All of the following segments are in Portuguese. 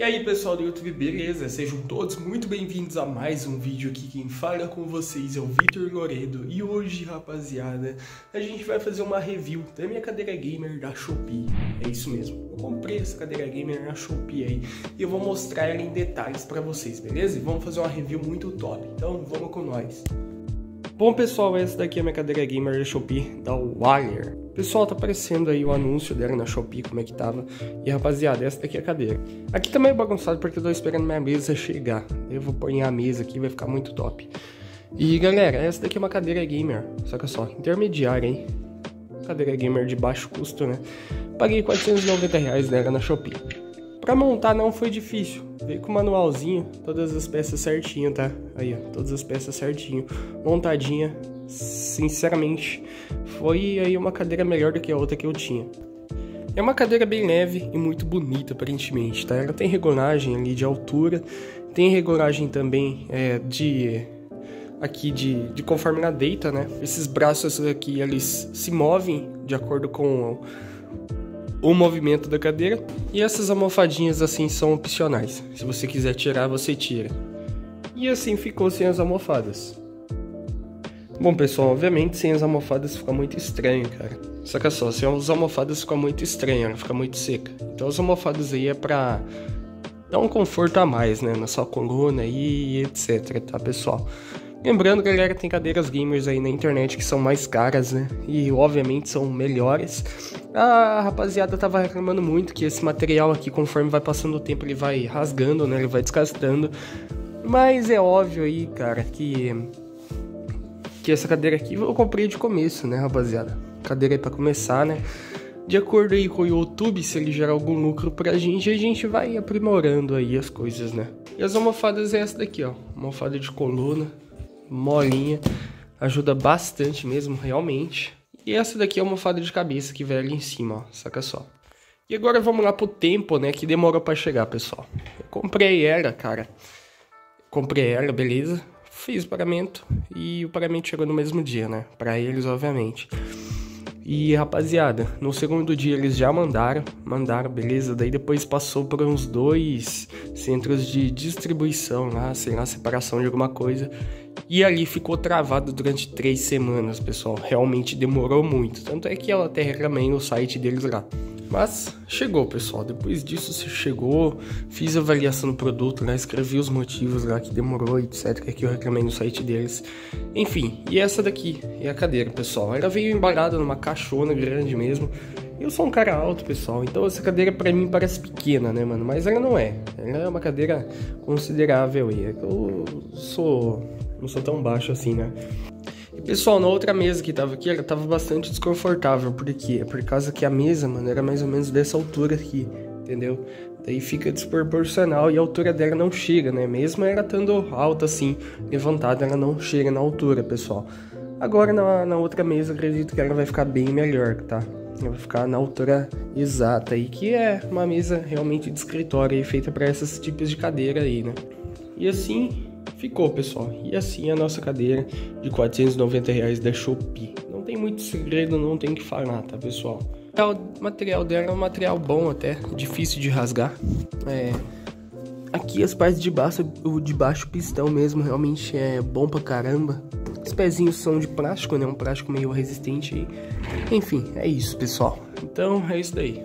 E aí pessoal do YouTube, beleza? Sejam todos muito bem-vindos a mais um vídeo aqui. Quem fala com vocês é o Vitor Loredo e hoje, rapaziada, a gente vai fazer uma review da minha cadeira gamer da Shopee. É isso mesmo, eu comprei essa cadeira gamer na Shopee aí e eu vou mostrar ela em detalhes pra vocês, beleza? E vamos fazer uma review muito top, então vamos com nós. Bom pessoal, essa daqui é a minha cadeira gamer da Shopee, da Wire. Pessoal, tá aparecendo aí o anúncio dela na Shopee, como é que tava. E rapaziada, essa daqui é a cadeira. Aqui também é bagunçado porque eu tô esperando minha mesa chegar. Eu vou pôr a mesa aqui, vai ficar muito top. E galera, essa daqui é uma cadeira gamer, saca só, intermediária, hein? Cadeira gamer de baixo custo, né? Paguei 490 reais nela na Shopee. Pra montar não foi difícil. Veio com o manualzinho, todas as peças certinho, tá? Aí, ó, todas as peças certinho. Montadinha, sinceramente, foi aí uma cadeira melhor do que a outra que eu tinha. É uma cadeira bem leve e muito bonita, aparentemente, tá? Ela tem regulagem ali de altura, tem regulagem também é, de aqui de, de conforme ela deita, né? Esses braços aqui, eles se movem de acordo com o movimento da cadeira. E essas almofadinhas assim são opcionais. Se você quiser tirar, você tira. E assim ficou sem as almofadas. Bom, pessoal, obviamente sem as almofadas fica muito estranho, cara. Saca só, sem as almofadas fica muito estranho, ela fica muito seca. Então as almofadas aí é pra dar um conforto a mais, né, na sua coluna e etc, tá, pessoal? Lembrando, galera, tem cadeiras gamers aí na internet que são mais caras, né? E obviamente são melhores. A rapaziada tava reclamando muito que esse material aqui, conforme vai passando o tempo, ele vai rasgando, né? Ele vai desgastando. Mas é óbvio aí, cara, que que essa cadeira aqui eu comprei de começo, né, rapaziada? Cadeira aí para começar, né? De acordo aí com o YouTube, se ele gerar algum lucro pra gente, a gente vai aprimorando aí as coisas, né? E as almofadas é essa daqui, ó. Almofada de coluna molinha, ajuda bastante mesmo, realmente. E essa daqui é uma almofada de cabeça que ali em cima, ó, saca só. E agora vamos lá pro tempo, né, que demorou para chegar, pessoal. Eu comprei ela, cara. Comprei ela, beleza? Fiz o pagamento e o pagamento chegou no mesmo dia, né? Para eles, obviamente. E rapaziada, no segundo dia eles já mandaram, mandaram, beleza? Daí depois passou por uns dois centros de distribuição lá, sei lá, separação de alguma coisa. E ali ficou travado durante três semanas, pessoal. Realmente demorou muito. Tanto é que eu até reclamei no site deles lá. Mas chegou, pessoal. Depois disso chegou, fiz avaliação do produto, né? Escrevi os motivos lá que demorou, etc. Que eu reclamei no site deles. Enfim, e essa daqui é a cadeira, pessoal. Ela veio embalada numa caixona grande mesmo. Eu sou um cara alto, pessoal, então essa cadeira para mim parece pequena, né, mano? Mas ela não é. Ela é uma cadeira considerável e eu sou não sou tão baixo assim, né? Pessoal, na outra mesa que tava aqui, ela tava bastante desconfortável, por quê? Por causa que a mesa, mano, era mais ou menos dessa altura aqui, entendeu? Daí fica desproporcional e a altura dela não chega, né? Mesmo ela estando alta assim, levantada, ela não chega na altura, pessoal. Agora na, na outra mesa, acredito que ela vai ficar bem melhor, tá? Ela vai ficar na altura exata aí, que é uma mesa realmente de escritório aí, feita para esses tipos de cadeira aí, né? E assim, Ficou, pessoal. E assim a nossa cadeira de 490 reais da Shopee. Não tem muito segredo, não tem que falar, tá, pessoal? O material dela é um material bom até, difícil de rasgar. É... Aqui as partes de baixo, o de baixo pistão mesmo, realmente é bom pra caramba. Os pezinhos são de plástico, né? Um plástico meio resistente. Enfim, é isso, pessoal. Então, é isso daí.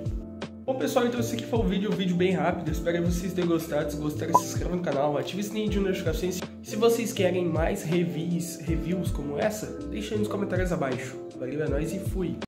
Bom pessoal, então esse aqui foi o vídeo, um vídeo bem rápido, espero que vocês tenham gostado, se gostaram se inscreva no canal, ative o sininho de notificações, se vocês querem mais reviews, reviews como essa, deixa aí nos comentários abaixo, valeu, é nóis e fui!